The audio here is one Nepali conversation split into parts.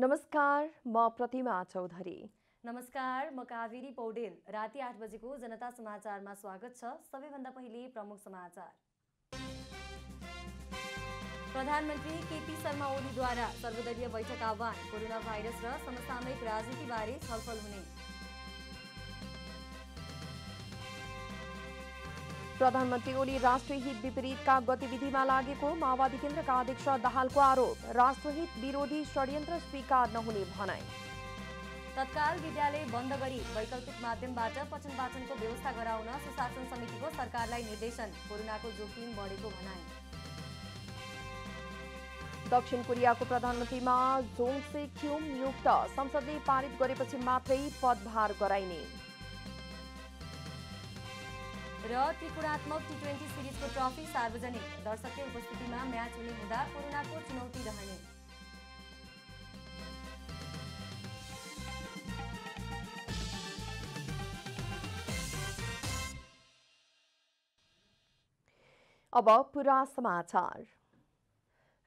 नमस्कार म प्रतिमा चौधरी। नमस्कार म कावेरी पौडेल। राति आठ बजेको जनता समाचारमा स्वागत छ। सबैभन्दा पहिले प्रमुख समाचार। प्रधानमन्त्री केपी शर्मा ओलीद्वारा सर्वदलीय बैठक आह्वान। कोरोना भाइरस र समसामयिक राजनीतिबारे छलफल हुने। प्रधानमन्त्री ओली राष्ट्रिय हित विपरीतका गतिविधिमा लागेको माओवादी केन्द्रका अध्यक्ष दाहालको आरोप। राष्ट्रहित विरोधी षड्यन्त्र स्वीकार नहुने भनाई तत्काल विद्यालय बन्द गरी वैकल्पिक माध्यमबाट पठन पाठनको व्यवस्था गराउन सुशासन समितिको सरकारलाई निर्देशन कोरोनाको जोखिम बढेको भनाई दक्षिण कोरियाको प्रधानमन्त्रीमा जोङ से क्युम नियुक्त संसदले पारित गरेपछि मात्रै पदभार गराइने। र त्रिकोणात्मक टी ट्वेन्टी सिरिजको ट्रफी सार्वजनिक। दर्शककै उपस्थितिमा म्याच हुने हुँदा कोरोनाको चुनौती रहने। अब पुरा समाचार।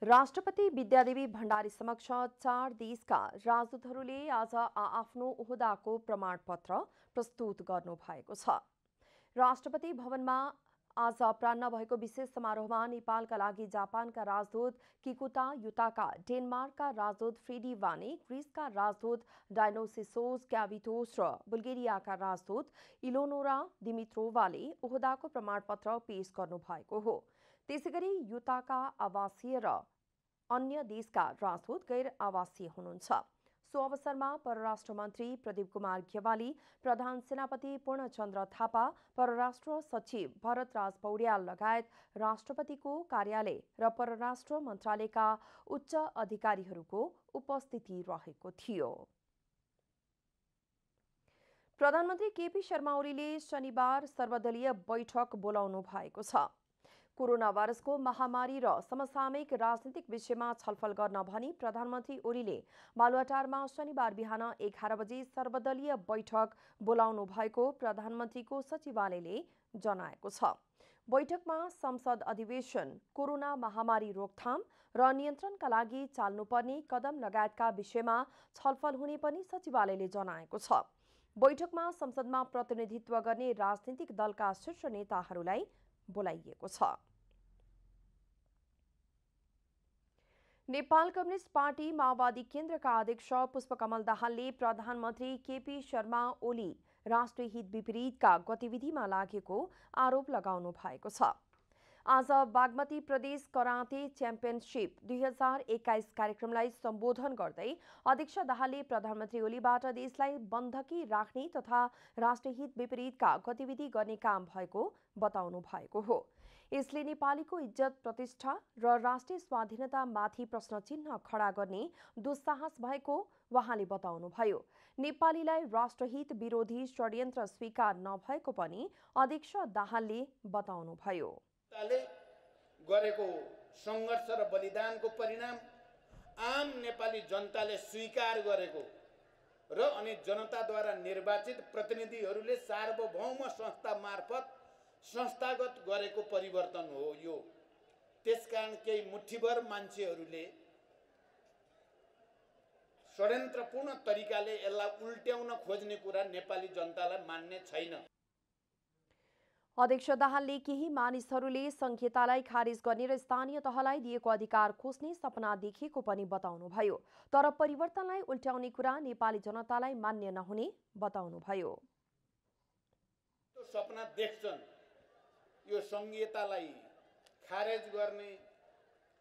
राष्ट्रपति विद्यादेवी भण्डारी समक्ष चार देशका राजदूतहरूले आज आआफ्नो ओहदाको प्रमाणपत्र प्रस्तुत गर्नुभएको छ। राष्ट्रपति भवनमा आज अपरान्न भएको विशेष समारोहमा नेपालका लागि जापानका राजदूत किकुता युताका डेनमार्कका राजदूत फ्रेडी वाने ग्रिसका राजदूत डाइनोसिसोस क्याभिटोस र बुल्गेरियाका राजदूत इलोनोरा दिमित्रोवाले ओहदाको प्रमाणपत्र पेश गर्नुभएको हो। त्यसैगरी युताका आवासीय र अन्य देशका राजदूत गैर आवासीय हुनुहुन्छ। सो अवसरमा परराष्ट्र मन्त्री प्रदीप कुमार घेवाली प्रधान सेनापति पूर्णचन्द्र थापा परराष्ट्र सचिव भरतराज पौड्याल लगायत राष्ट्रपतिको कार्यालय र परराष्ट्र मन्त्रालयका उच्च अधिकारीहरूको उपस्थिति रहेको थियो। प्रधानमन्त्री केपी शर्मा ओलीले शनिबार सर्वदलीय बैठक बोलाउनु भएको छ। कोरोना भाइरसको महामारी र समसामयिक राजनीतिक विषयमा छलफल गर्न भनी प्रधानमन्त्री ओलीले बालुवाटारमा शनिबार बिहान एघार बजे सर्वदलीय बैठक बोलाउनु भएको प्रधानमन्त्रीको सचिवालयले जनाएको छ। बैठकमा संसद अधिवेशन कोरोना महामारी रोकथाम र नियन्त्रणका लागि चाल्नुपर्ने कदम लगायतका विषयमा छलफल हुने पनि सचिवालयले जनाएको छ। बैठकमा संसदमा प्रतिनिधित्व गर्ने राजनीतिक दलका शीर्ष नेताहरूलाई बोलाइएको छ। नेपाल कम्युनिस्ट पार्टी माओवादी केन्द्रका अध्यक्ष पुष्पकमल दाहालले प्रधानमन्त्री केपी शर्मा ओली राष्ट्रिय हित विपरीतका गतिविधिमा लागेको आरोप लगाउनु भएको छ। आज बागमती प्रदेश कराते च्याम्पियनसिप दुई हजार एक्काइस कार्यक्रमलाई सम्बोधन गर्दै अध्यक्ष दाहालले प्रधानमन्त्री ओलीबाट देशलाई बन्धकी राख्ने तथा राष्ट्रिय हित विपरीतका गतिविधि गर्ने काम भएको बताउनु भएको हो। यसले नेपालीको इज्जत प्रतिष्ठा र राष्ट्रिय स्वाधीनतामाथि प्रश्न चिन्ह खडा गर्ने दुस्साहस भएको उहाँले बताउनुभयो। नेपालीलाई राष्ट्रहित विरोधी षड्यन्त्र स्वीकार नभएको पनि अध्यक्ष दाहालले बताउनुभयो। गरेको सङ्घर्ष र बलिदानको परिणाम आम नेपाली जनताले स्वीकार गरेको र अनि जनताद्वारा निर्वाचित प्रतिनिधिहरूले सार्वभौम संस्था मार्फत संस्थागत गरेको परिवर्तन हो यो। त्यसकारण केही मुठीभर मान्छेहरूले षड्यन्त्रपूर्ण तरिकाले यसलाई उल्ट्याउन खोज्ने कुरा नेपाली जनतालाई मान्ने छैन। अध्यक्ष दाहालले केही मानिसहरूले संहितालाई खारेज गर्ने र स्थानीय तहलाई दिएको अधिकार खोज्ने सपना देखेको पनि बताउनुभयो। तर परिवर्तनलाई उल्ट्याउने कुरा नेपाली जनतालाई मान्य नहुने बताउनुभयो। सपना देख्छन्। यो सङ्घीयतालाई खारेज गर्ने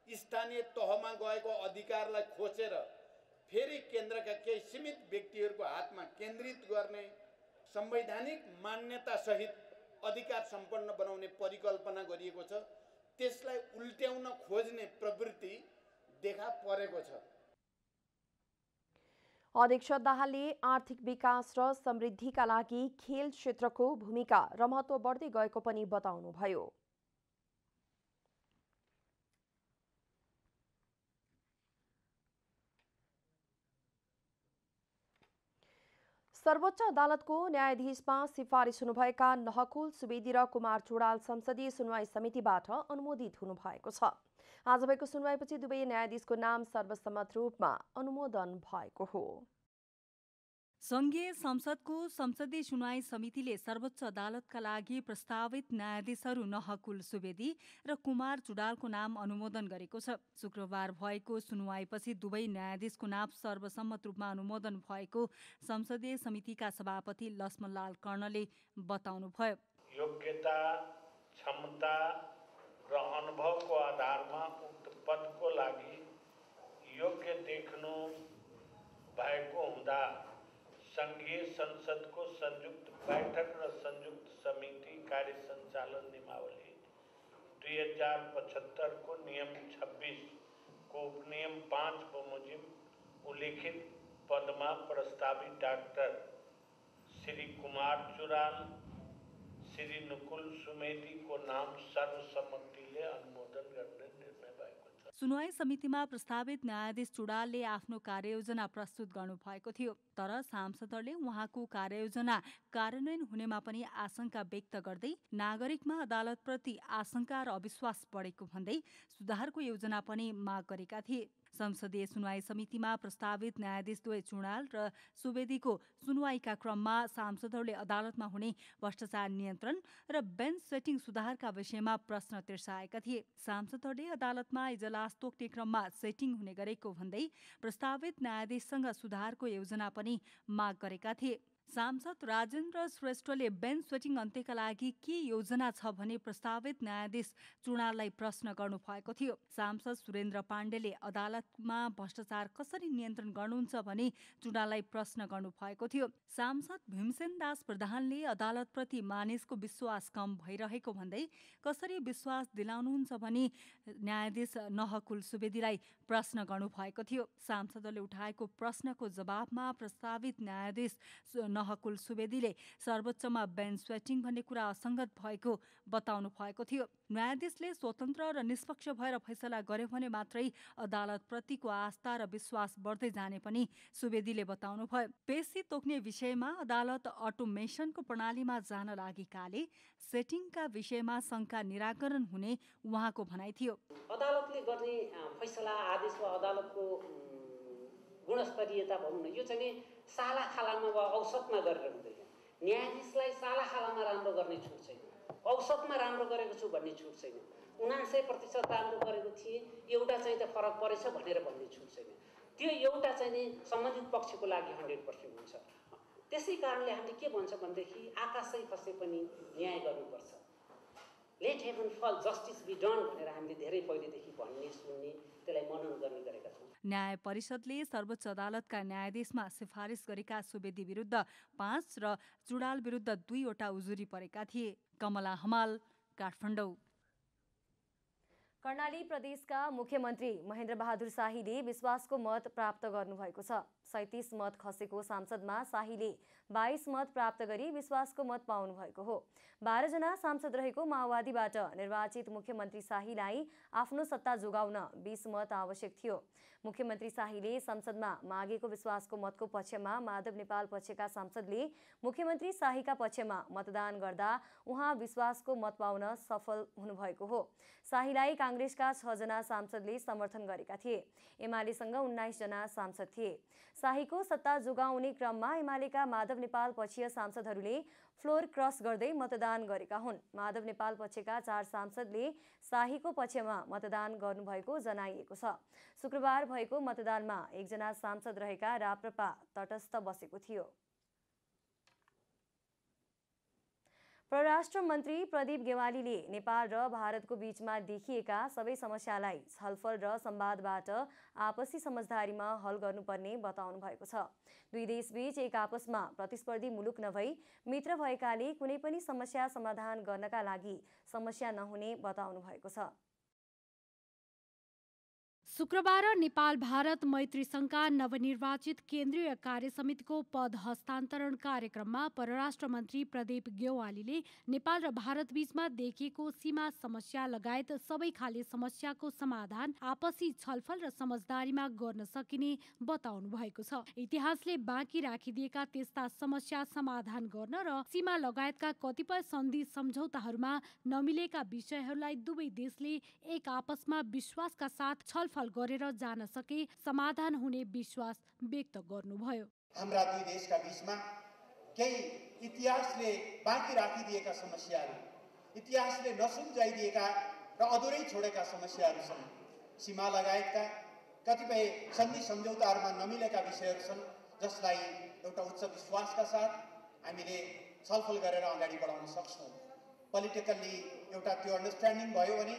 स्थानीय तहमा गएको अधिकारलाई खोजेर फेरि केन्द्रका केही सीमित व्यक्तिहरूको हातमा केन्द्रित गर्ने संवैधानिक मान्यतासहित अधिकार सम्पन्न बनाउने परिकल्पना गरिएको छ। त्यसलाई उल्ट्याउन खोज्ने प्रवृत्ति देखा परेको छ। अध्यक्ष दाहालले आर्थिक विकास र समृद्धिका लागि खेल क्षेत्रको भूमिका र महत्व बढ्दै गएको पनि बताउनुभयो। सर्वोच्च अदालतको न्यायाधीशमा सिफारिस हुनुभएका नहकुल सुवेदी र कुमार चुडाल संसदीय सुनवाई समितिबाट अनुमोदित हुनुभएको छ। आज भएको सुनवाईपछि दुवै न्यायाधीशको नाम सर्वसम्मत रूपमा अनुमोदन भएको हो। सङ्घीय संसदको संसदीय सुनवाई समितिले सर्वोच्च अदालतका लागि प्रस्तावित न्यायाधीशहरू नहकुल सुवेदी र कुमार चुडालको नाम अनुमोदन गरेको छ। शुक्रबार भएको सुनवाईपछि दुवै न्यायाधीशको नाम सर्वसम्मत रूपमा अनुमोदन भएको संसदीय समितिका सभापति लक्ष्मणलाल कर्णले बताउनुभयो। योग्यता क्षमता र अनुभवको आधारमा पदको लागि योग्य देख्नु भएको हुँदा सङ्घीय संसदको संयुक्त बैठक र संयुक्त समिति कार्य सञ्चालन नियमावली। दुई हजार पचहत्तरको नियम छब्बिसको उपनियम पाँच बमोजिम उल्लेखित पदमा प्रस्तावित डाक्टर श्री कुमार चुराल श्री नुकुल सुमेदीको नाम सर्वसम्मतिले अनुमोदन गर्ने निर्णय भएको छ सुनवाई समितिमा प्रस्तावित न्यायाधीश चुडालले आफ्नो कार्ययोजना प्रस्तुत गर्नुभएको थियो तर सांसदहरूले उहाँको कार्ययोजना कार्यान्वयन हुनेमा पनि आशंका व्यक्त गर्दै नागरिकमा अदालतप्रति आशंका र अविश्वास बढेको भन्दै सुधारको योजना पनि माग गरेका थिए। संसदीय सुनवाई समितिमा प्रस्तावित न्यायाधीश द्वय चुडाल र सुवेदीको सुनवाईका क्रममा सांसदहरूले अदालतमा हुने भ्रष्टाचार नियन्त्रण र बेन्च सेटिङ सुधारका विषयमा प्रश्न तिर्साएका थिए। सांसदहरूले अदालतमा इजलास तोक्ने क्रममा सेटिङ हुने गरेको भन्दै प्रस्तावित न्यायाधीशसँग सुधारको योजना पनि माग गरेका थिए। सांसद राजेन्द्र श्रेष्ठले बेन्च स्वेटिङ अन्त्यका लागि के योजना छ भने प्रस्तावित न्यायाधीश चुनावलाई प्रश्न गर्नुभएको थियो। सांसद सुरेन्द्र पाण्डेले अदालतमा भ्रष्टाचार कसरी नियन्त्रण गर्नुहुन्छ भने चुनावलाई प्रश्न गर्नुभएको थियो। सांसद भीमसेन दास प्रधानले अदालतप्रति मानिसको विश्वास कम भइरहेको भन्दै कसरी विश्वास दिलाउनुहुन्छ भने न्यायाधीश नहकुल सुवेदीलाई प्रश्न गर्नुभएको थियो। सांसदले उठाएको प्रश्नको जवाबमा प्रस्तावित न्यायाधीश नहकुल सुवेदीले सर्वोच्चमा बेन्च स्वेटिङ भन्ने कुरा असङ्गत भएको बताउनु भएको थियो। न्यायाधीशले स्वतन्त्र र निष्पक्ष भएर फैसला गर्यो भने मात्रै अदालतप्रतिको आस्था र विश्वास बढ्दै जाने पनि सुवेदीले बताउनुभयो। पेशी तोक्ने विषयमा अदालत अटोमेसनको प्रणालीमा जान लागेकाले सेटिङका विषयमा शङ्का निराकरण हुने उहाँको भनाइ थियो। अदालतले गर्ने फैसला आदेश वा अदालतको गुणस्तरीयता भनौँ न यो चाहिँ साला वा औसतमा गरेर हुँदैन न्यायाधीशलाई साला खालामा राम्रो गर्ने छुट छैन। औसतमा राम्रो गरेको छु भन्ने छुट छैन। उनासय प्रतिशत राम्रो गरेको थिएँ एउटा चाहिँ त फरक परेछ भनेर भन्ने छुट छैन। त्यो एउटा चाहिँ नि सम्बन्धित पक्षको लागि हन्ड्रेड पर्सेन्ट हुन्छ। त्यसै कारणले हामीले के भन्छ भनेदेखि आकाशै खसे पनि न्याय गर्नुपर्छ। Let heaven fall justice be done भनेर हामीले धेरै पहिलेदेखि भन्ने सुन्ने त्यसलाई मनन गर्ने गरेका छौँ। न्याय परिषदले सर्वोच्च अदालतका न्यायाधीशमा सिफारिस गरेका सुवेदी विरुद्ध पाँच र चुडाल विरुद्ध दुईवटा उजुरी परेका थिए। कमला हमाल काठमाडौँ। कर्णाली प्रदेशका मुख्यमन्त्री महेन्द्र बहादुर शाहीले विश्वासको मत प्राप्त गर्नुभएको छ। सैतिस मत खसेको सांसदमा शाहीले बाइस मत प्राप्त गरी विश्वासको मत पाउनु भएको हो। बाह्रजना सांसद रहेको माओवादीबाट निर्वाचित मुख्यमन्त्री शाहीलाई आफ्नो सत्ता जोगाउन बिस मत आवश्यक थियो। मुख्यमन्त्री शाहीले संसदमा मागेको विश्वासको मतको पक्षमा माधव नेपाल पक्षका सांसदले मुख्यमन्त्री शाहीका पक्षमा मतदान गर्दा उहाँ विश्वासको मत पाउन सफल हुनुभएको हो। शाहीलाई काङ्ग्रेसका छजना सांसदले समर्थन गरेका थिए। एमालेसँग उन्नाइसजना सांसद थिए। शाहीको सत्ता जोगाउने क्रममा एमालेका माधव नेपाल पक्षीय सांसदहरूले फ्लोर क्रस गर्दै मतदान गरेका हुन्। माधव नेपाल पक्षका चार सांसदले शाहीको पक्षमा मतदान गर्नुभएको जनाइएको छ। शुक्रबार भएको मतदानमा एकजना सांसद रहेका राप्रपा तटस्थ बसेको थियो। परराष्ट्र मन्त्री प्रदीप गेवालीले नेपाल र भारतको बीचमा देखिएका सबै समस्यालाई छलफल र संवादबाट आपसी समझदारीमा हल गर्नुपर्ने बताउनु भएको छ। दुई देशबीच एक आपसमा प्रतिस्पर्धी मुलुक नभई मित्र भएकाले कुनै पनि समस्या समाधान गर्नका लागि समस्या नहुने बताउनु भएको छ। शुक्रबार नेपाल भारत मैत्री सङ्घका नवनिर्वाचित केन्द्रीय कार्य समितिको पद हस्तान्तरण कार्यक्रममा परराष्ट्र मन्त्री प्रदीप गेवालीले नेपाल र भारत बीचमा देखिएको सीमा समस्या लगायत सबै खाले समस्याको समाधान आपसी छलफल र समझदारीमा गर्न सकिने बताउनु भएको छ। इतिहासले बाँकी राखिदिएका त्यस्ता समस्या समाधान गर्न र सीमा लगायतका कतिपय सन्धि सम्झौताहरूमा नमिलेका विषयहरूलाई दुवै देशले एक आपसमा विश्वासका साथ छलफल गरेर जान सके समाधान हुने विश्वास व्यक्त गर्नुभयो। हाम्रा दुई देशका बिचमा केही इतिहासले बाँकी राखिदिएका समस्याहरू इतिहासले नसुल्झाइदिएका र अधुरै छोडेका समस्याहरू छन्। सीमा लगायतका कतिपय सन्धि सम्झौताहरूमा नमिलेका विषयहरू छन् जसलाई एउटा उच्च विश्वासका साथ हामीले छलफल गरेर अगाडि बढाउन सक्छौँ। पोलिटिकल्ली एउटा त्यो अन्डरस्ट्यान्डिङ भयो भने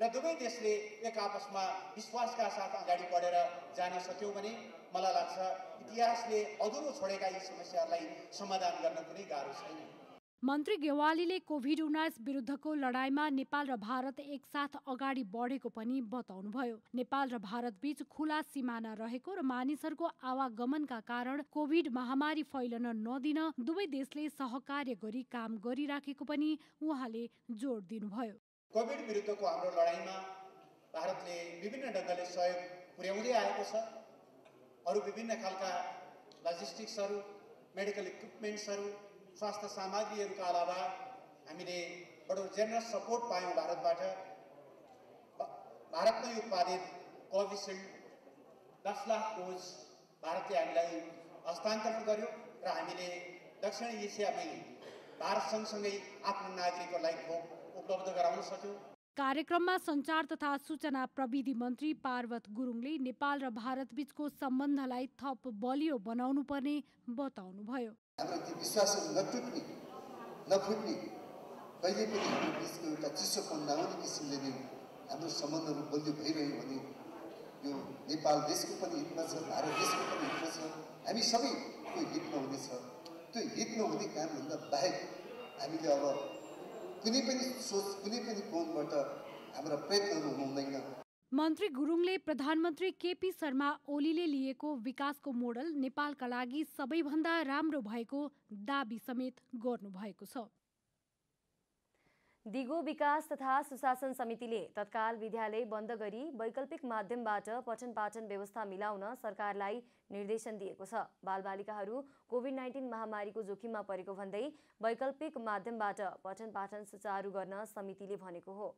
र दुवै देशले एक आपसमा विश्वासका साथ अगाडि बढेर जान सक्यौँ भने मलाई लाग्छ इतिहासले अधुरो छोडेका यी समस्याहरूलाई समाधान गर्न कुनै गाह्रो छैन। मन्त्री गेवालीले कोभिड उन्नाइस विरुद्धको लडाईँमा नेपाल र भारत एकसाथ अगाडि बढेको पनि बताउनुभयो। नेपाल र भारत बीच खुला सिमाना रहेको र मानिसहरूको आवागमनका कारण कोभिड महामारी फैलन नदिन दुवै देशले सहकार्य गरी काम गरिराखेको पनि उहाँले जोड दिनुभयो। कोभिड विरुद्धको हाम्रो लडाइँमा भारतले विभिन्न ढङ्गले सहयोग पुर्याउँदै आएको छ। अरू विभिन्न खालका लजिस्टिक्सहरू मेडिकल इक्विपमेन्ट्सहरू स्वास्थ्य सामग्रीहरूका अलावा हामीले बडो जेनरस सपोर्ट पायौँ भारतबाट। भारतमै उत्पादित कोभिसिल्ड दस लाख डोज भारतले हामीलाई हस्तान्तरण गर्यो र हामीले दक्षिण एसियामै भारत सँगसँगै आफ्नो नागरिकहरूलाई खोप उपलब्ध गराउन सक्यौँ। कार्यक्रममा सञ्चार तथा सूचना प्रविधि मन्त्री पार्वत गुरुङले नेपाल र भारत बीचको सम्बन्धलाई थप बलियो बनाउनु पर्ने बताउनुभयो। हाम्रो त्यो विश्वासहरू नटुट्ने नफुट्ने कहिले पनि हाम्रो बिचको एउटा चिसोपन नआउने किसिमले नै हाम्रो सम्बन्धहरू बलियो भइरह्यो भने यो नेपाल देशको पनि हितमा छ भारत देशको पनि हितमा छ हामी सबैको हितमा हुनेछ। त्यो हित नहुने कामभन्दा बाहेक हामीले अब कुनै पनि सोच कुनै पनि कोणबाट हाम्रा प्रयत्नहरू हुँदैन। मन्त्री गुरुङले प्रधानमन्त्री केपी शर्मा ओलीले लिएको विकासको मोडल नेपालका लागि सबैभन्दा राम्रो भएको दावी समेत गर्नुभएको छ। दिगो विकास तथा सुशासन समितिले तत्काल विद्यालय बन्द गरी वैकल्पिक माध्यमबाट पठन पाठन व्यवस्था मिलाउन सरकारलाई निर्देशन दिएको छ। बालबालिकाहरू कोभिड नाइन्टिन महामारीको जोखिममा परेको भन्दै वैकल्पिक माध्यमबाट पठन पाठन सुचारू गर्न समितिले भनेको हो।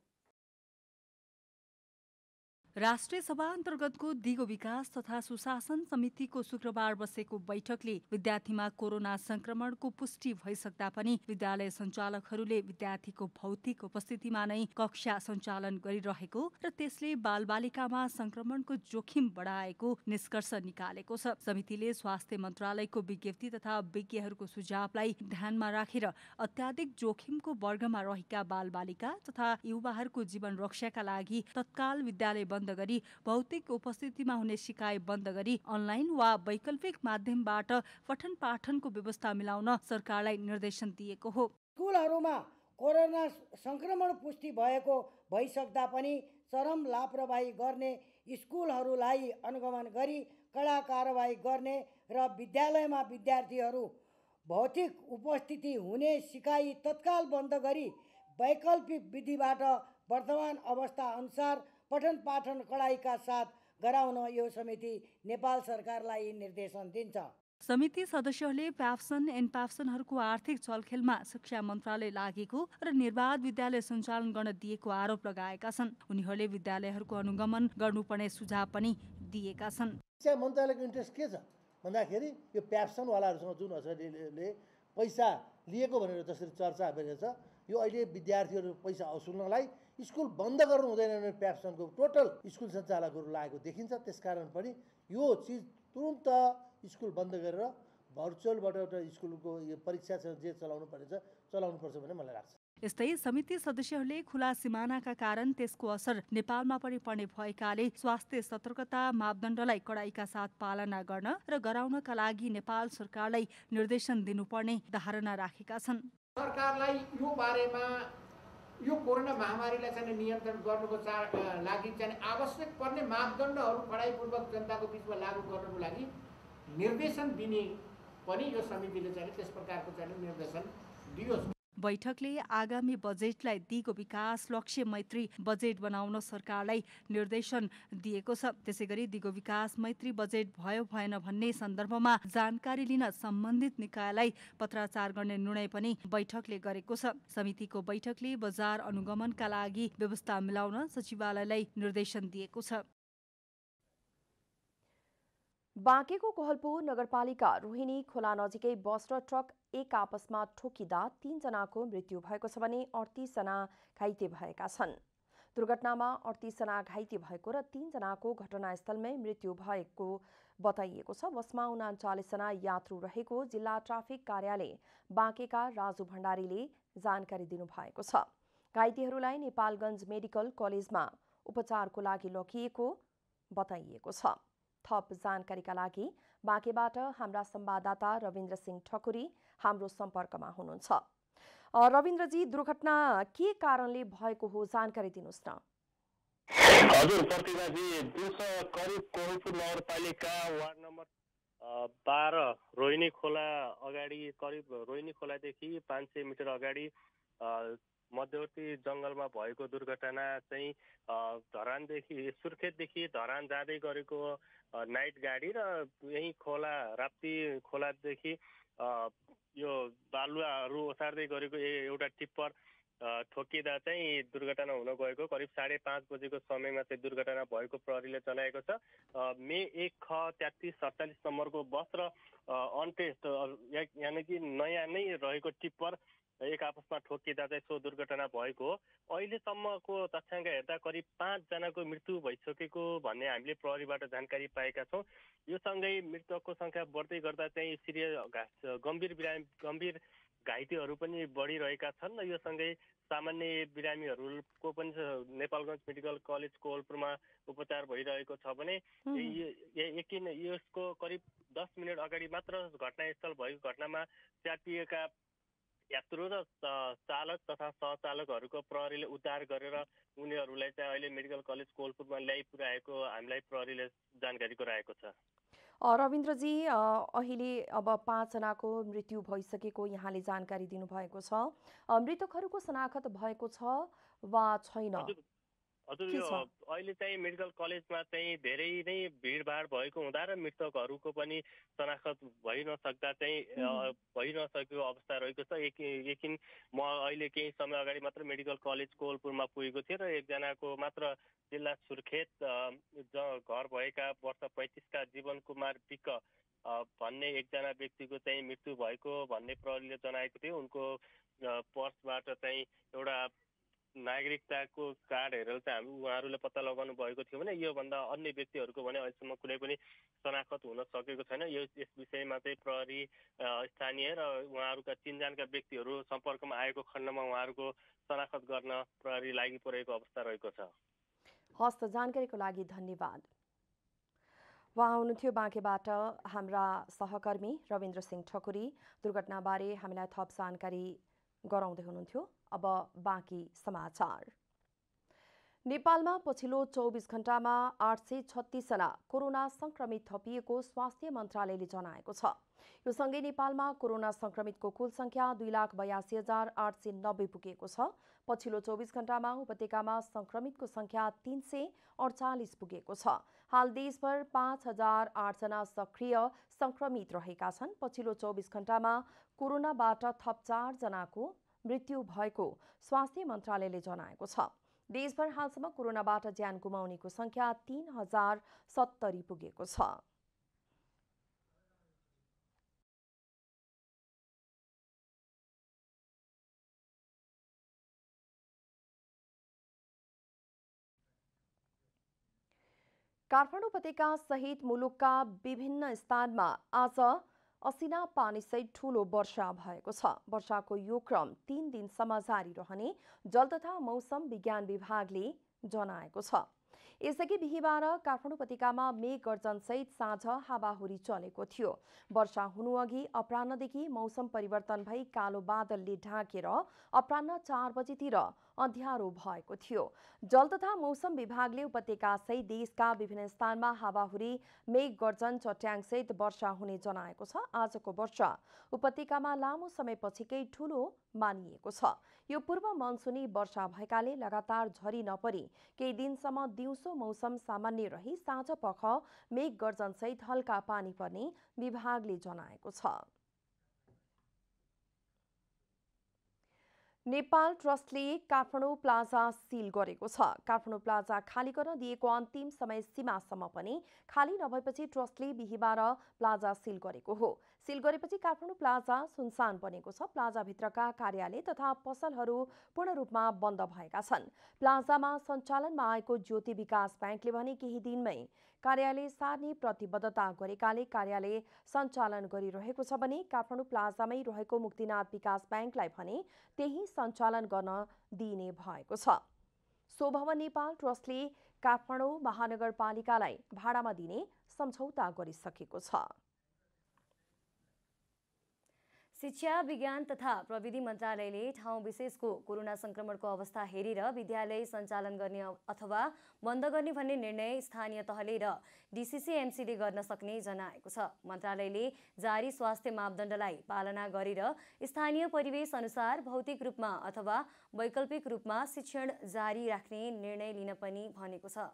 राष्ट्रिय सभा अन्तर्गतको दिगो विकास तथा सुशासन समितिको शुक्रबार बसेको बैठकले विद्यार्थीमा कोरोना संक्रमणको पुष्टि भइसक्दा पनि विद्यालय सञ्चालकहरूले विद्यार्थीको भौतिक उपस्थितिमा नै कक्षा सञ्चालन गरिरहेको र त्यसले बालबालिकामा संक्रमणको जोखिम बढाएको निष्कर्ष निकालेको छ। समितिले स्वास्थ्य मन्त्रालयको विज्ञप्ति तथा विज्ञहरूको सुझावलाई ध्यानमा राखेर अत्याधिक जोखिमको वर्गमा रहेका बालबालिका तथा युवाहरूको जीवन रक्षाका लागि तत्काल विद्यालय बन्द गरी भौतिक उपस्थितिमा हुने सिकाइ बन्द गरी अनलाइन वा वैकल्पिक माध्यमबाट पठन पाठनको व्यवस्था मिलाउन सरकारलाई निर्देशन दिएको हो। स्कुलहरूमा कोरोना सङ्क्रमण पुष्टि भएको भइसक्दा पनि चरम लापरवाही गर्ने स्कुलहरूलाई अनुगमन गरी कडा कारवाही गर्ने र विद्यालयमा विद्यार्थीहरू भौतिक उपस्थिति हुने सिकाइ तत्काल बन्द गरी वैकल्पिक विधिबाट वर्तमान अवस्था अनुसार पठन पाठन कडाइका साथ गराउन यो समिति नेपाल सरकारलाई निर्देशन दिन्छ। समिति सदस्यहरूले प्याप्सन एन्ड प्याप्सनहरूको आर्थिक चलखेलमा शिक्षा मन्त्रालय लागेको र निर्वाध विद्यालय सञ्चालन गर्न दिएको आरोप लगाएका छन्। उनीहरूले विद्यालयहरूको अनुगमन गर्नुपर्ने सुझाव पनि दिएका छन्। शिक्षा मन्त्रालयको इन्ट्रेस्ट के छ? भन्दाखेरि यो प्याप्सनवालाहरूसँग जुन हजुरले पैसा लिएको भनेर जसरी चर्चा भइरहेछ यो अहिले विद्यार्थीहरू पैसा असुल्नलाई स्कुल बन्द गर्नु हुँदैन भने प्याप्सनको टोटल स्कुल सञ्चालकहरू लागेको देखिन्छ। त्यसकारण पनि यो चिज तुरन्त स्कुल बन्द गरेर भर्चुअलबाट एउटा स्कुलको यो परीक्षा जे चलाउनु पर्नेछ चलाउनुपर्छ भन्ने मलाई लाग्छ। यस्तै समिति सदस्यहरूले खुला सिमानाका कारण त्यसको असर नेपालमा पनि पर्ने भएकाले स्वास्थ्य सतर्कता मापदण्डलाई कडाइका साथ पालना गर्न र गराउनका लागि नेपाल सरकारलाई निर्देशन दिनुपर्ने धारणा राखेका छन्। सरकारलाई यो बारेमा यो कोरोना महामारीलाई चाहिँ नियन्त्रण गर्नुको चा लागि चाहिँ आवश्यक पर्ने मापदण्डहरू कडाइपूर्वक जनताको बिचमा लागू गर्नुको लागि निर्देशन दिने पनि यो समितिले चाहिँ त्यस प्रकारको चाहिँ निर्देशन दियोस्। बैठकले आगामी बजेटलाई दिगो विकास लक्ष्य मैत्री बजेट बनाउन सरकारलाई निर्देशन दिएको छ। त्यसै गरी दिगो विकास मैत्री बजेट भयो भएन भन्ने सन्दर्भमा जानकारी लिन सम्बन्धित निकायलाई पत्राचार गर्ने निर्णय पनि बैठकले गरेको छ। समितिको बैठकले बजार अनुगमनका लागि व्यवस्था मिलाउन सचिवालयलाई निर्देशन दिएको छ। बाँकेको कोहलपुर नगरपालिका रोहिणी खोला नजिकै बस र ट्रक एक आपसमा ठोकिँदा तीनजनाको मृत्यु भएको छ भने अडतिसजना घाइते भएका छन्। दुर्घटनामा अडतिसजना घाइते भएको र तीनजनाको घटनास्थलमै मृत्यु भएको बताइएको छ। बसमा उनाचालिसजना यात्रु रहेको जिल्ला ट्राफिक कार्यालय बाँकेका राजु भण्डारीले जानकारी दिनुभएको छ। घाइतेहरूलाई नेपालगञ्ज मेडिकल कलेजमा उपचारको लागि लगिएको बताइएको छ। थप जानकारीका लागि बाँकेबाट हाम्रा संवाददाता रविन्द्र सिंह ठकुरी हाम्रो सम्पर्कमा हुनुहुन्छ। रविन्द्रजी दुर्घटना के कारणले भएको हो जानकारी दिनुहोस् न। हजुर प्रतिभाजी दिउँसो करिब कोहलपुर नगरपालिका वार्ड नम्बर बाह्र रोहिणी खोला अगाडि करिब रोहिणी खोलादेखि पाँच सय मिटर अगाडि मध्यवर्ती जङ्गलमा भएको दुर्घटना चाहिँ धरानदेखि सुर्खेतदेखि धरान जाँदै गरेको नाइट गाडी र यहीँ खोला राप्ती खोलादेखि यो बालुवाहरू ओसार्दै गरेको एउटा टिप्पर ठोकिँदा चाहिँ दुर्घटना हुन गएको। करिब साढे पाँच बजेको समयमा चाहिँ दुर्घटना भएको प्रहरीले जनाएको छ। मे एक ख तेत्तिस सडचालिस नम्बरको बस र अनटेस्ट यानि कि नयाँ नै रहेको टिप्पर एक आपसमा ठोकिँदा चाहिँ सो दुर्घटना भएको हो। अहिलेसम्मको तथ्याङ्क हेर्दा करिब पाँचजनाको मृत्यु भइसकेको भन्ने हामीले प्रहरीबाट जानकारी पाएका छौँ। यो सँगै मृतकको सङ्ख्या बढ्दै गर्दा चाहिँ सिरियस गम्भीर बिरामी गम्भीर घाइतेहरू पनि बढिरहेका छन् र यो सँगै सामान्य बिरामीहरूको पनि नेपालगञ्ज मेडिकल कलेज कोहलपुरमा उपचार भइरहेको छ भने यकिन यसको करिब दस मिनट अगाडि मात्र घटनास्थल भएको घटनामा च्यातिएका यात्रु र चालक तथा सहचालकहरूको प्रहरीले उद्धार गरेर उनीहरूलाई चाहिँ अहिले मेडिकल कलेज कोलपुरमा ल्याइ पुर्याएको हामीलाई प्रहरीले जानकारी गराएको छ। रविन्द्रजी अहिले अब पाँचजनाको मृत्यु भइसकेको यहाँले जानकारी दिनुभएको छ। मृतकहरूको शनाखत भएको छ वा छैन? हजुर यो अहिले चाहिँ मेडिकल कलेजमा चाहिँ धेरै नै भिडभाड भएको हुँदा र मृतकहरूको पनि शनाखत भइ नसक्दा चाहिँ भइ नसकेको अवस्था रहेको छ। एक एकिन म अहिले केही समय अगाडि मात्र मेडिकल कलेज कोलपुरमा पुगेको थिएँ र एकजनाको मात्र जिल्ला सुर्खेत घर भएका वर्ष पैँतिसका जीवन कुमार विक भन्ने एकजना व्यक्तिको चाहिँ मृत्यु भएको भन्ने प्रहरीले जनाएको थियो। उनको पर्सबाट चाहिँ एउटा नागरिकताको कार्ड हेरेर चाहिँ हामी उहाँहरूले पत्ता लगाउनु भएको थियो भने योभन्दा अन्य व्यक्तिहरूको भने अहिलेसम्म कुनै पनि शनाखत हुन सकेको छैन। यो यस विषयमा चाहिँ प्रहरी स्थानीय र उहाँहरूका चिनजानका व्यक्तिहरू सम्पर्कमा आएको खण्डमा उहाँहरूको शनाखत गर्न प्रहरी लागि परेको अवस्था रहेको छ। हस्त जानकारीको लागि धन्यवाद। उहाँ हुनुहुन्थ्यो बाँकेबाट हाम्रा सहकर्मी रविन्द्र सिंह ठकुरी। दुर्घटनाबारे हामीलाई थप जानकारी गराउँदै हुनुहुन्थ्यो। अब बाँकी समाचार। नेपालमा पछिल्लो चौबिस घण्टामा आठ सय छत्तिसजना कोरोना संक्रमित थपिएको स्वास्थ्य मन्त्रालयले जनाएको छ। यो सँगै नेपालमा कोरोना संक्रमितको कुल संख्या दुई लाख बयासी हजार आठ सय नब्बे पुगेको छ। पछिल्लो चौबिस घण्टामा उपत्यकामा संक्रमितको संख्या तीन सय अडचालिस पुगेको छ। हाल देशभर पाँच हजार आठजना सक्रिय संक्रमित रहेका छन्। पछिल्लो चौबिस घण्टामा कोरोनाबाट थप चारजनाको मृत्यु भएको स्वास्थ्य मन्त्रालयले जनाएको छ। देशभर हालसम्म कोरोनाबाट ज्यान गुमाउनेको संख्या तीन हजार सत्तरी पुगेको छ। काठमाडौँ उपत्यका सहित मुलुकका विभिन्न स्थानमा आज असिना पानीसहित ठूलो वर्षा भएको छ। वर्षाको यो क्रम तीन दिनसम्म जारी रहने जल तथा मौसम विज्ञान विभागले जनाएको छ। यसअघि बिहिबार काठमाडौँ उपत्यकामा मेघ गर्जनसहित साँझ हावाहुरी चलेको थियो। वर्षा हुनुअघि अपराह्नदेखि मौसम परिवर्तन भई कालो बादलले ढाकेर अपराह्न चार बजेतिर अँध्यारो भएको थियो। जल तथा मौसम विभागले उपत्यकासहित देशका विभिन्न स्थानमा हावाहुरी मेघ गर्जन चट्याङसहित वर्षा हुने जनाएको छ। आजको वर्षा उपत्यकामा लामो समयपछिकै ठूलो मानिएको छ। यो पूर्व मनसुनी वर्षा भएकाले लगातार झरी नपरी। केही दिनसम्म दिउँसो मौसम सामान्य रही साँझ पख मेघ गर्जनसहित हल्का पानी पर्ने विभागले जनाएको छ। नेपाल ट्रस्टले काठमाडौँ प्लाजा सिल गरेको छ। काठमाडौँ प्लाजा खाली गर्न दिएको अन्तिम समय सीमासम्म पनि खाली नभएपछि ट्रस्टले बिहिबार प्लाजा सिल गरेको हो। सिल गरेपछि काठमाडौँ प्लाजा सुनसान बनेको छ। प्लाजाभित्रका कार्यालय तथा पसलहरू पूर्ण रूपमा बन्द भएका छन्। प्लाजामा सञ्चालनमा आएको ज्योति विकास ब्याङ्कले भने केही दिनमै कार्यालय सार्ने प्रतिबद्धता गरेकाले कार्यालय सञ्चालन गरिरहेको छ भने काठमाडौँ प्लाजामै रहेको मुक्तिनाथ विकास ब्याङ्कलाई भने त्यही सञ्चालन गर्न दिइने भएको छ। सो भवन नेपाल ट्रस्टले काठमाडौँ महानगरपालिकालाई भाडामा दिने सम्झौता गरिसकेको छ। शिक्षा विज्ञान तथा प्रविधि मन्त्रालयले ठाउँ विशेषको कोरोना संक्रमणको अवस्था हेरेर विद्यालय सञ्चालन गर्ने अथवा बन्द गर्ने भन्ने निर्णय स्थानीय तहले र डिसिसिएमसीले गर्न सक्ने जनाएको छ। मन्त्रालयले जारी स्वास्थ्य मापदण्डलाई पालना गरेर स्थानीय परिवेश अनुसार भौतिक रूपमा अथवा वैकल्पिक रूपमा शिक्षण जारी राख्ने निर्णय लिन पनि भनेको छ।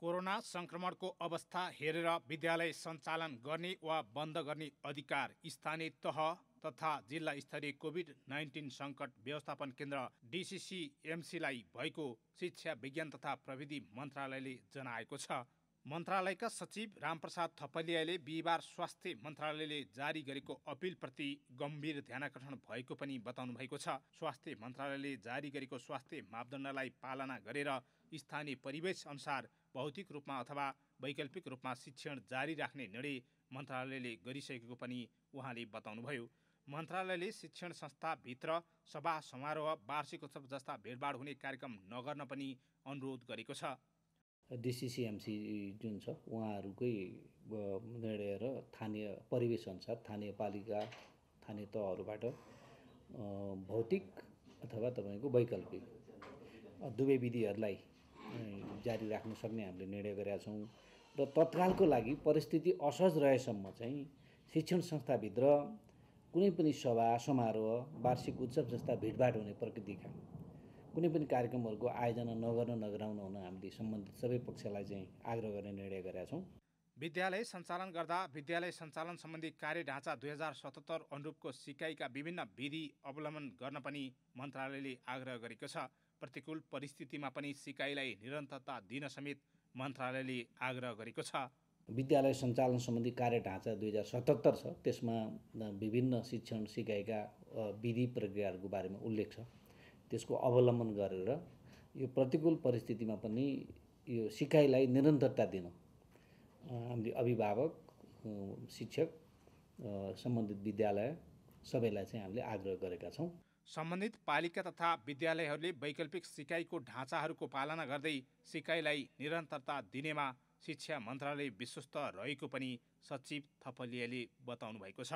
कोरोना सङ्क्रमणको अवस्था हेरेर विद्यालय सञ्चालन गर्ने वा बन्द गर्ने अधिकार स्थानीय तह तथा जिल्ला स्तरीय कोभिड नाइन्टिन सङ्कट व्यवस्थापन केन्द्र डिसिसिएमसीलाई भएको शिक्षा विज्ञान तथा प्रविधि मन्त्रालयले जनाएको छ। मन्त्रालयका सचिव रामप्रसाद थपलियाले बिहिबार स्वास्थ्य मन्त्रालयले जारी गरेको अपिलप्रति गम्भीर ध्यानकर्षण भएको पनि बताउनु भएको छ। स्वास्थ्य मन्त्रालयले जारी गरेको स्वास्थ्य मापदण्डलाई पालना गरेर स्थानीय परिवेश अनुसार भौतिक रूपमा अथवा वैकल्पिक रूपमा शिक्षण जारी राख्ने निर्णय मन्त्रालयले गरिसकेको पनि उहाँले बताउनुभयो। मन्त्रालयले शिक्षण संस्थाभित्र सभा समारोह वार्षिक उत्सव जस्ता भेटभाड हुने कार्यक्रम नगर्न पनि अनुरोध गरेको छ। डिसिसिएमसी जुन छ उहाँहरूकै निर्णय र स्थानीय परिवेश अनुसार स्थानीय पालिका स्थानीय तहहरूबाट भौतिक अथवा तपाईँको वैकल्पिक दुवै विधिहरूलाई जारी राख्न सक्ने हामीले निर्णय गरेका छौँ। र तत्कालको लागि परिस्थिति असहज रहेसम्म चाहिँ शिक्षण संस्थाभित्र कुनै पनि सभा समारोह वार्षिक उत्सव जस्ता भिडभाड हुने प्रकृतिका कुनै पनि कार्यक्रमहरूको आयोजना नगर्न नगराउन हुन हामीले सम्बन्धित सबै पक्षलाई चाहिँ आग्रह गर्ने निर्णय गरेका छौँ। विद्यालय सञ्चालन गर्दा विद्यालय सञ्चालन सम्बन्धी कार्य ढाँचा दुई हजार सतहत्तर अनुरूपको सिकाइका विभिन्न विधि अवलम्बन गर्न पनि मन्त्रालयले आग्रह गरेको छ। प्रतिकूल परिस्थितिमा पनि सिकाइलाई निरन्तरता दिन समेत मन्त्रालयले आग्रह गरेको छ। विद्यालय सञ्चालन सम्बन्धी कार्य ढाँचा दुई हजार सतहत्तर छ। त्यसमा विभिन्न शिक्षण सिकाइका विधि प्रक्रियाहरूको बारेमा उल्लेख छ। त्यसको अवलम्बन गरेर यो प्रतिकूल परिस्थितिमा पनि यो सिकाइलाई निरन्तरता दिन हामीले अभिभावक शिक्षक सम्बन्धित विद्यालय सबैलाई चाहिँ हामीले आग्रह गरेका छौँ। सम्बन्धित पालिका तथा विद्यालयहरूले वैकल्पिक सिकाइको ढाँचाहरूको पालना गर्दै सिकाइलाई निरन्तरता दिनेमा शिक्षा मन्त्रालय विश्वस्त रहेको पनि सचिव थपलियाले बताउनु भएको छ।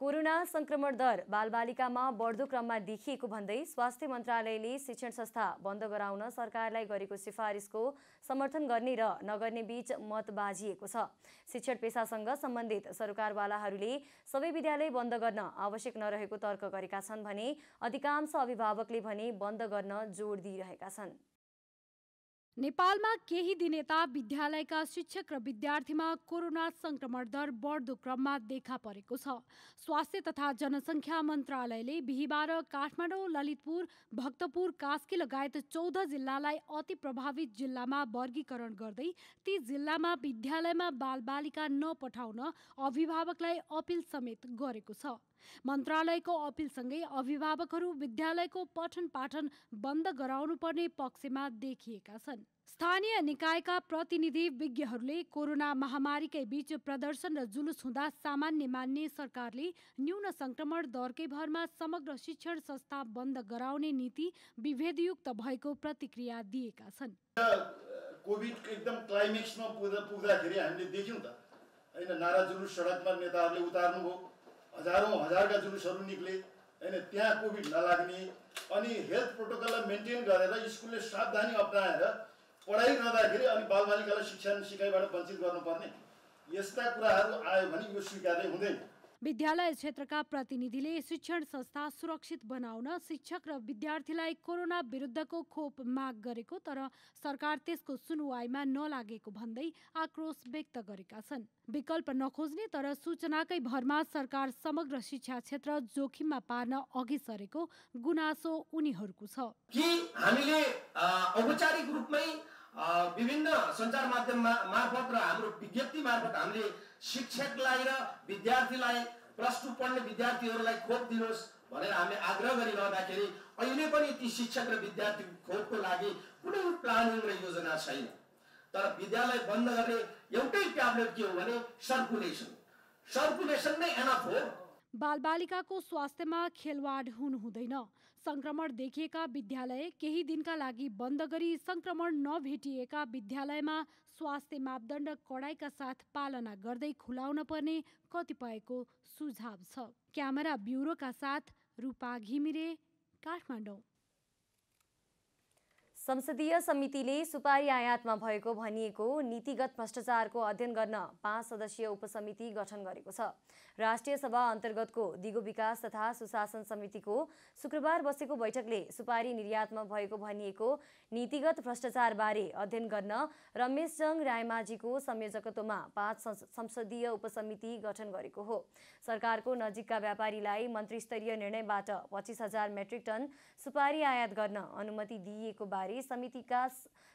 कोरोना संक्रमण दर बालबालिकामा बढ्दो क्रममा देखिएको भन्दै स्वास्थ्य मन्त्रालयले शिक्षण संस्था बन्द गराउन सरकारलाई गरेको सिफारिसको समर्थन गर्ने र नगर्ने बीच मत बाजिएको छ। शिक्षण पेसासँग सम्बन्धित सरकारवालाहरूले सबै विद्यालय बन्द गर्न आवश्यक नरहेको तर्क गरेका छन् भने अधिकांश अभिभावकले भने बन्द गर्न जोड दिइरहेका छन्। नेपालमा केही दिन यता विद्यालयका शिक्षक र विद्यार्थीमा कोरोना संक्रमण दर बढ्दो क्रममा देखा परेको छ। स्वास्थ्य तथा जनसङ्ख्या मन्त्रालयले बिहिबार काठमाडौँ ललितपुर भक्तपुर कास्की लगायत चौध जिल्लालाई अति प्रभावित जिल्लामा वर्गीकरण गर्दै ती जिल्लामा विद्यालयमा बालबालिका नपठाउन अभिभावकलाई अपिल समेत गरेको छ। मन्त्रालयको अपिलसँगै अभिभावकहरू विद्यालयको पठन पाठन बन्द गराउनुपर्ने पक्षमा देखिएका छन्। स्थानीय निकायका प्रतिनिधि विज्ञहरूले कोरोना महामारीकै बीच प्रदर्शन र जुलुस हुँदा सामान्य मान्ने सरकारले न्यून संक्रमण दरकै भरमा समग्र शिक्षण संस्था बन्द गराउने नीति विभेदयुक्त भएको प्रतिक्रिया दिएका छन्। कोभिड एकदम क्लाइमेक्समा पुग्दा पुग्दाखेरि हामीले त। होइन नारा जुलुस सडकमा नेताहरूले उतार्नुभयो। हजारौँ हजारका जुलुसहरू निक्ले। होइन त्यहाँ कोभिड नलाग्ने। अनि हेल्थ प्रोटोकललाई मेन्टेन गरेर स्कुलले सावधानी अप्नाएर पढाइ रहँदाखेरि अनि बालबालिकालाई शिक्षा सिकाइबाट वञ्चित गर्नुपर्ने। यस्ता कुराहरू आयो भने यो स्वीकार्य हुँदैन। विद्यालय क्षेत्रका प्रतिनिधिले शिक्षण संस्था सुरक्षित बनाउन शिक्षक र विद्यार्थीलाई कोरोना विरुद्धको खोप माग गरेको तर सरकार त्यसको सुनवाईमा नलागेको भन्दै आक्रोश व्यक्त गरेका छन्। विकल्प नखोज्ने तर सूचनाकै भरमा सरकार समग्र शिक्षा क्षेत्र जोखिममा पार्न अघि सरेको गुनासो उनीहरूको छ। हामीले औपचारिक रूपमै विभिन्न सञ्चार माध्यममा मार्फत र हाम्रो विज्ञप्ति मार्फत हामीले शिक्षकलाई र विद्यार्थीलाई प्लस टू पढ्ने विद्यार्थीहरूलाई खोप दिनुहोस् भनेर हामी आग्रह गरिरहँदाखेरि अहिले पनि ती शिक्षक र विद्यार्थी खोपको लागि कुनै प्लानिङ र योजना छैन। तर विद्यालय बन्द गर्ने एउटै ट्याब्लेट के हो भने सर्कुलेसन। सर्कुलेसन नै एनफ हो। बालबालिकाको स्वास्थ्यमा खेलवाड हुनु हुँदैन संक्रमण देखिएका विद्यालय केही दिनका लागि बन्द गरी संक्रमण नभेटिएका विद्यालयमा स्वास्थ्य मापदण्ड कडाइका साथ पालना गर्दै खुलाउन पर्ने कतिपयको सुझाव छ। क्यामेरा ब्युरोका साथ रूपा घिमिरे काठमाडौँ। संसदीय समितिले सुपारी आयातमा भएको भनिएको नीतिगत भ्रष्टाचारको अध्ययन गर्न पाँच सदस्यीय उपसमिति गठन गरेको छ। राष्ट्रिय सभा अन्तर्गतको दिगो विकास तथा सुशासन समितिको शुक्रबार बसेको बैठकले सुपारी निर्यातमा भएको भनिएको नीतिगत भ्रष्टाचारबारे अध्ययन गर्न रमेश जङ रायमाझीको संयोजकत्वमा पाँच संसदीय उपसमिति गठन गरेको हो। सरकारको नजिकका व्यापारीलाई मन्त्रीस्तरीय निर्णयबाट पच्चिस हजार मेट्रिक टन सुपारी आयात गर्न अनुमति दिइएको बारे समितिका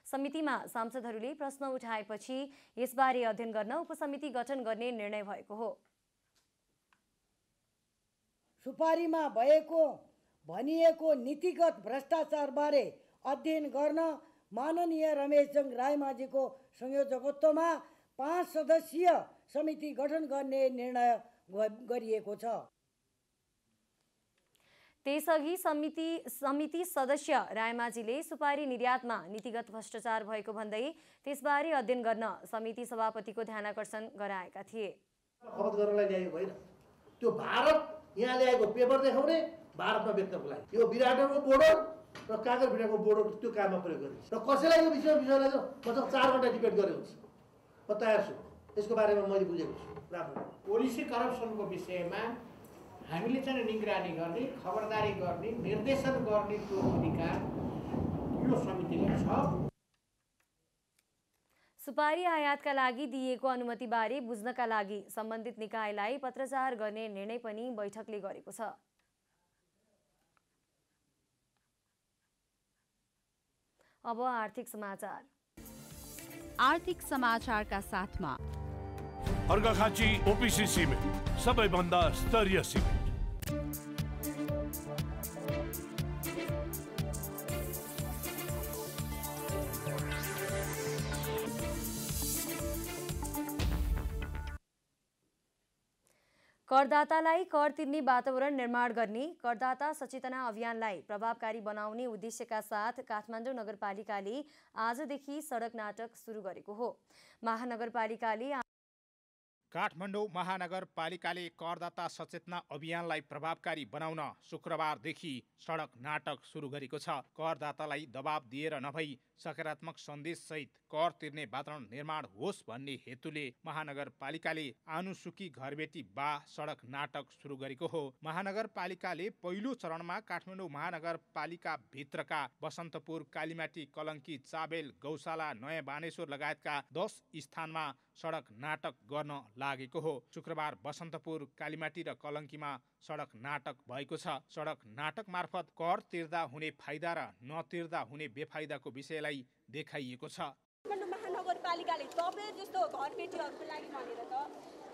समितिमा सांसदहरूले प्रश्न उठाएपछि यसबारे अध्ययन गर्न उपसमिति गठन गर्ने निर्णय भएको हो। सुपारीमा भएको भनिएको नीतिगत भ्रष्टाचारबारे अध्ययन गर्न माननीय रमेशजङ रायमाझीको संयोजकत्वमा पाँच सदस्यीय समिति गठन गर्ने निर्णय गरिएको छ। त्यसअघि समिति समिति सदस्य रायमाझीले सुपारी निर्यातमा नीतिगत भ्रष्टाचार भएको भन्दै त्यसबारे अध्ययन गर्न समिति सभापतिको ध्यानकर्षण गराएका थिए। खपत गर्नलाई ल्याएको होइन। त्यो भारत यहाँ ल्याएको पेपर देखाउने भारतमा व्यक्तको लागि। यो विराटको बोर्डर र कागज भिडाको बोर्डर त्यो काममा प्रयोग गरिन्छ। र कसैलाई यो विषय विषयलाई मतलब चार घन्टा डिपेट गरे हुन्छ। म तयार छु। यसको बारेमा मैले बुझेको छु। राम्रो पोलिसी करप्सनको विषयमा हामीले चाहिँ निगरानी गर्ने खबरदारी गर्ने निर्देशन गर्ने त्यो अधिकार यो समितिले छ। सुपारी आयातका लागि दिइएको अनुमतिबारे बुझ्नका लागि सम्बन्धित निकायलाई पत्रचार गर्ने निर्णय पनि बैठकले गरेको छ। अब आर्थिक समाचार। आर्थिक समाचारका साथमा अर्घाखाँची ओपिसी सिमेन्ट सबैभन्दा स्तरीय सिमेन्ट। करदातालाई कर तिर्ने वातावरण निर्माण गर्ने करदाता सचेतना अभियानलाई प्रभावकारी बनाउने उद्देश्यका साथ काठमाडौँ नगरपालिकाले आजदेखि सडक नाटक सुरु गरेको हो। महानगरपालिकाले काठमाडौँ महानगरपालिकाले करदाता सचेतना अभियानलाई प्रभावकारी बनाउन शुक्रबारदेखि सडक नाटक सुरु गरेको छ। करदातालाई दबाब दिएर नभई सकारात्मक सन्देशसहित कर तिर्ने वातावरण निर्माण होस् भन्ने हेतुले महानगरपालिकाले आनुसुकी घरबेटी बा सडक नाटक सुरु गरेको हो। महानगरपालिकाले पहिलो चरणमा काठमाडौँ महानगरपालिका भित्रका बसन्तपुर कालीमाटी कलङ्की चाबेल गौशाला नयाँ बानेश्वर लगायतका दस स्थानमा सडक नाटक गर्न लागेको हो। शुक्रबार बसन्तपुर कालीमाटी र कलङ्कीमा सडक नाटक भएको छ। सडक नाटक मार्फत कर तिर्दा हुने फाइदा र नतिर्दा हुने बेफाइदाको विषयलाई देखाइएको छ। काठमाडौँ महानगरपालिकाले तपाईँ जस्तो घरबेटीहरूको लागि भनेर त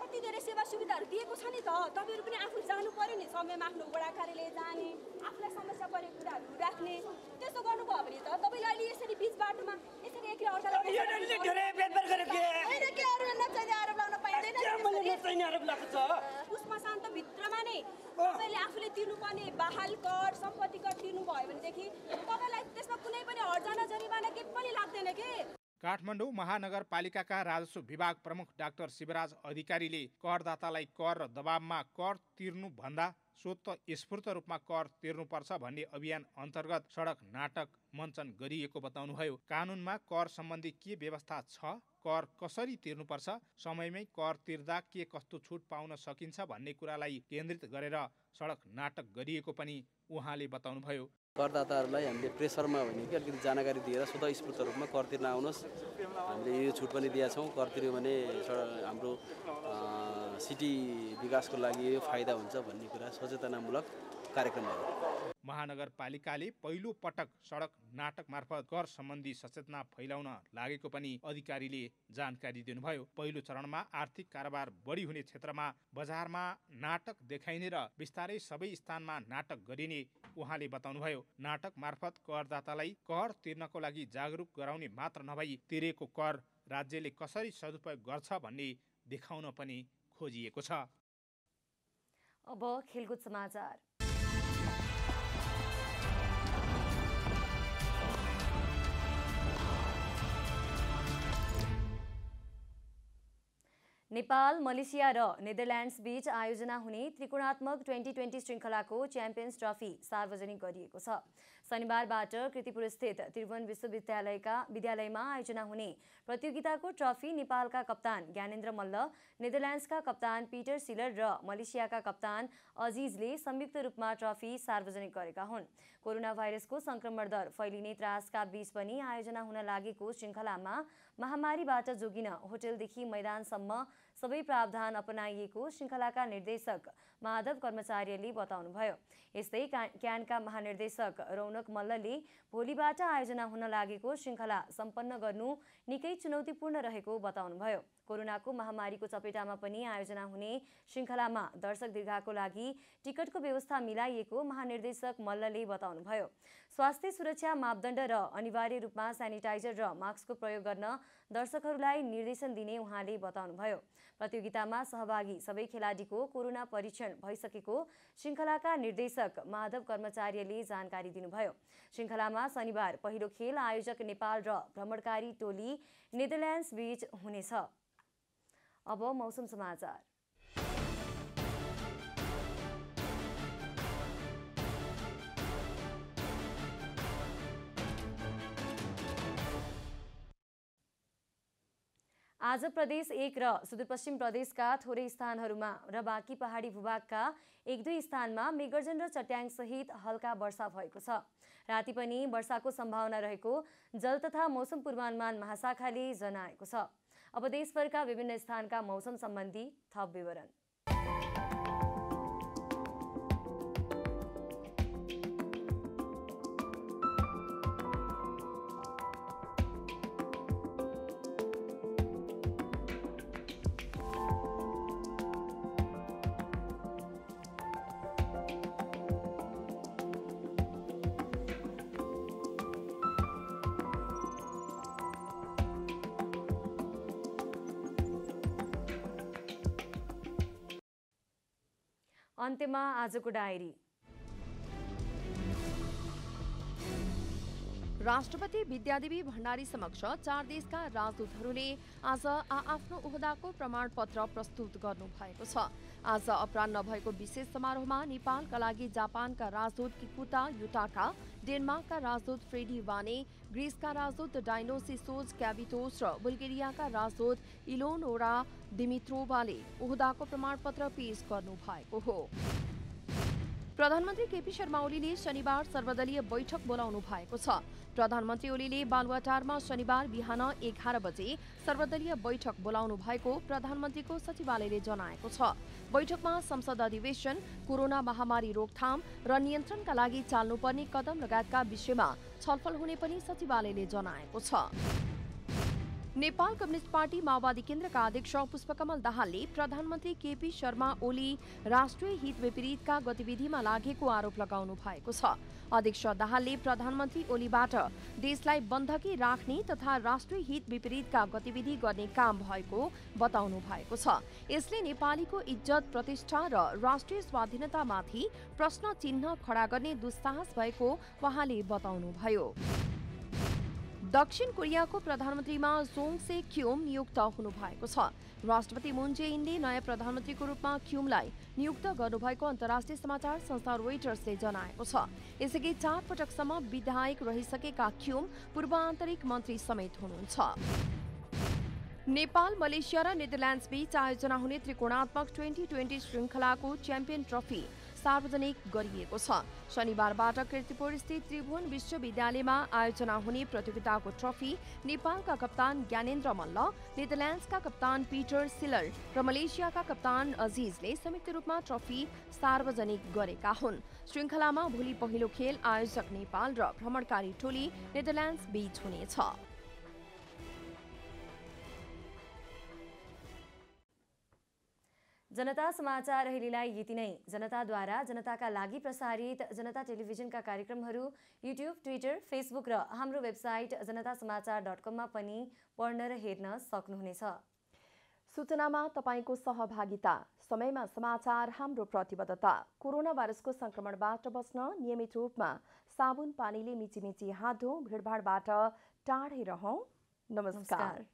कति धेरै सेवा सुविधाहरू दिएको छ नि त। तपाईँहरू पनि आफू जानु पर्यो नि समयमा आफ्नो वडा कार्यालय जाने आफूलाई समस्या परेको कुराहरू राख्ने त्यस्तो गर्नुभयो भने त तपाईँले अहिले यसरी बिच बाटोमा यसरी एकले अर्कालाई के? अरू नचाहिने आरोप लगाउन पाइँदैन उसमा शान्त भित्रमा नै तपाईँले आफूले तिर्नुपर्ने बहाल कर सम्पत्ति कर तिर्नुभयो भनेदेखि तपाईँलाई त्यसमा कुनै पनि हर्जना जरिवाना केही पनि लाग्दैन के? काठमाडौँ महानगरपालिकाका राजस्व विभाग प्रमुख डाक्टर शिवराज अधिकारीले करदातालाई कर र दबावमा कर तिर्नुभन्दा स्वत स्फूर्त रूपमा कर तिर्नुपर्छ भन्ने अभियान अन्तर्गत सडक नाटक मञ्चन गरिएको बताउनुभयो। कानुनमा कर सम्बन्धी के व्यवस्था छ? कर कसरी तिर्नुपर्छ? समयमै कर तिर्दा के कस्तो छुट पाउन सकिन्छ भन्ने कुरालाई केन्द्रित गरेर सडक नाटक गरिएको पनि उहाँले बताउनुभयो। करदाताहरूलाई हामीले प्रेसरमा भने कि अलिकति जानकारी दिएर स्वतः स्फूर्त रूपमा कर तिर्न आउनुहोस्। हामीले यो छुट पनि दिएका छौँ। कर तिर्यो भने हाम्रो सिटी विकासको लागि फाइदा हुन्छ भन्ने कुरा सचेतनामूलक कार्यक्रमहरू। महानगरपालिकाले पहिलो पटक सडक नाटक मार्फत कर सम्बन्धी सचेतना फैलाउन लागेको पनि अधिकारीले जानकारी दिनुभयो। पहिलो चरणमा आर्थिक कारोबार बढी हुने क्षेत्रमा बजारमा नाटक देखाइने र बिस्तारै सबै स्थानमा नाटक गरिने उहाँले बताउनुभयो। नाटक मार्फत करदातालाई कर तिर्नको लागि जागरुक गराउने मात्र नभई तिरेको कर राज्यले कसरी सदुपयोग गर्छ भन्ने देखाउन पनि खोजिएको छ। अब खेलकुद समाचार। नेपाल मलेसिया र नेदरल्यान्ड्स बीच आयोजना हुने त्रिकोणात्मक ट्वेन्टी ट्वेन्टी श्रृङ्खलाको च्याम्पियन्स ट्रफी सार्वजनिक गरिएको छ। शनिबारबाट कृतिपुरस्थित त्रिभुवन विश्वविद्यालयका विद्यालयमा आयोजना हुने प्रतियोगिताको ट्रफी नेपालका कप्तान ज्ञानेन्द्र मल्ल नेदरल्यान्ड्सका कप्तान पिटर सिलर र मलेसियाका कप्तान अजिजले संयुक्त रूपमा ट्रफी सार्वजनिक गरेका हुन्। कोरोना भाइरसको संक्रमण दर फैलिने त्रासका बीच पनि आयोजना हुन लागेको श्रृङ्खलामा महामारीबाट जोगिन होटलदेखि मैदानसम्म सबै प्रावधान अपनाइएको श्रृङ्खलाका निर्देशक माधव कर्मचारीले बताउनुभयो। यस्तै क्यानका महानिर्देशक रौनक मल्लले भोलिबाट आयोजना हुन लागेको श्रृङ्खला सम्पन्न गर्नु निकै चुनौतीपूर्ण रहेको बताउनुभयो। कोरोनाको महामारीको चपेटामा पनि आयोजना हुने श्रृङ्खलामा दर्शक दीर्घाको लागि टिकटको व्यवस्था मिलाइएको महानिर्देशक मल्लले बताउनुभयो। स्वास्थ्य सुरक्षा मापदण्ड र अनिवार्य रूपमा सेनिटाइजर र मास्कको प्रयोग गर्न दर्शकहरूलाई निर्देशन दिने उहाँले बताउनुभयो। प्रतियोगितामा सहभागी सबै खेलाडीको कोरोना परीक्षण भइसकेको श्रृङ्खलाका निर्देशक माधव कर्मचारीले जानकारी दिनुभयो। श्रृङ्खलामा शनिबार पहिलो खेल आयोजक नेपाल र भ्रमणकारी टोली नेदरल्यान्ड्स बीच हुनेछ। अब मौसम समाचार। आज प्रदेश एक र सुदूरपश्चिम प्रदेशका थोरै स्थानहरूमा र बाँकी पहाडी भूभागका एक दुई स्थानमा मेघर्जन र चट्याङसहित हल्का वर्षा भएको छ। राति पनि वर्षाको सम्भावना रहेको जल तथा मौसम पूर्वानुमान महाशाखाले जनाएको छ। अब देशभरका विभिन्न स्थानका मौसम सम्बन्धी थप विवरण। अन्त्यमा आजको डायरी। राष्ट्रपति विद्यादेवी भण्डारी समक्ष चार देशका राजदूतहरूले आज आआफ्नो ओहदाको प्रमाणपत्र प्रस्तुत गर्नु भएको छ। आज अपरान्न भएको विशेष समारोहमा नेपालका लागि जापानका राजदूत किकुता युटाका डेनमार्कका राजदूत फ्रेडी वाने ग्रिसका राजदूत डाइनोसिसोज क्याबिटोस र बुल्गेरियाका राजदूत इलोनोरा दिमित्रोभाले ओहदाको प्रमाणपत्र पेश गर्नु भएको हो प्रधानमन्त्री केपी शर्मा ओलीले शनिबार सर्वदलीय बैठक बोलाउनु भएको छ। प्रधानमन्त्री ओलीले बालुवाटारमा शनिबार बिहान एघार बजे सर्वदलीय बैठक बोलाउनु भएको प्रधानमन्त्रीको सचिवालयले जनाएको छ। बैठकमा संसद अधिवेशन कोरोना महामारी रोकथाम र नियन्त्रणका लागि चाल्नुपर्ने कदम लगायतका विषयमा छलफल हुने पनि सचिवालयले जनाएको छ। नेपाल कम्युनिस्ट पार्टी माओवादी केन्द्रका अध्यक्ष पुष्पकमल दाहालले प्रधानमन्त्री केपी शर्मा ओली राष्ट्रिय हित विपरीतका गतिविधिमा लागेको आरोप लगाउनु भएको छ। अध्यक्ष दाहालले प्रधानमन्त्री ओलीबाट देशलाई बन्धकी राख्ने तथा राष्ट्रिय हित विपरीतका गतिविधि गर्ने काम भएको बताउनु भएको छ। यसले नेपालीको इज्जत प्रतिष्ठा र राष्ट्रिय स्वाधीनतामाथि प्रश्न चिन्ह खडा गर्ने दुस्साहस भएको उहाँले बताउनुभयो। दक्षिण कोरियाको प्रधानमन्त्रीमा जोङ से क्युम नियुक्त हुनुभएको छ? राष्ट्रपति मुन जे इनले नयाँ प्रधानमन्त्रीको रूपमा क्युमलाई नियुक्त गर्नुभएको अन्तर्राष्ट्रिय समाचार संस्था रोइटर्सले जनाएको छ। यसअघि चार पटकसम्म विधायक रहिसकेका क्युम पूर्व आन्तरिक मन्त्री समेत हुनुहुन्छ। नेपाल मलेसिया र नेदरल्यान्ड्स बीच आयोजना हुने त्रिकोणात्मक ट्वेन्टी ट्वेन्टी श्रृङ्खलाको च्याम्पियन ट्रफी सार्वजनिक गरिएको छ। शनिबारबाट किर्तिपुर स्थित त्रिभुवन विश्वविद्यालयमा आयोजना हुने प्रतियोगिताको ट्रफी नेपालका कप्तान ज्ञानेन्द्र मल्ल नेदरल्यान्ड्सका कप्तान पिटर सिलर र मलेसियाका कप्तान अजिजले संयुक्त रूपमा ट्रफी सार्वजनिक गरेका हुन्। श्रृङ्खलामा भोलि पहिलो खेल आयोजक नेपाल र भ्रमणकारी टोली नेदरल्यान्ड्स बीच हुनेछ। जनता समाचार अहिलेलाई यति नै। जनताद्वारा जनताका लागि प्रसारित जनता टेलिभिजनका कार्यक्रमहरू युट्युब ट्विटर फेसबुक र हाम्रो वेबसाइट जनता समाचार डट कममा पनि पढ्न र हेर्न सक्नुहुनेछ। सूचनामा तपाईँको सहभागिता। समयमा समाचार हाम्रो प्रतिबद्धता। कोरोना भाइरसको संक्रमणबाट बच्न नियमित रूपमा साबुन पानीले मिचिमिची हात धोऊ भिडभाडबाट टाढै रहौँ। नमस्कार।